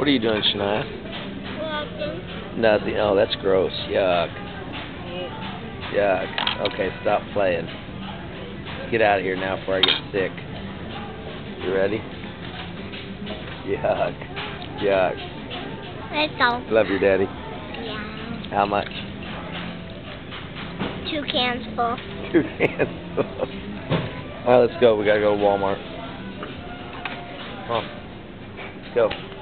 What are you doing, Shania? Nothing. Nothing. Oh, that's gross. Yuck. Yuck. Okay, stop playing. Get out of here now before I get sick. You ready? Yuck. Yuck. Let's go. Love your daddy. Yeah. How much? Two cans full. Two cans. full. All right, let's go. We gotta go to Walmart. Come on. Let's go.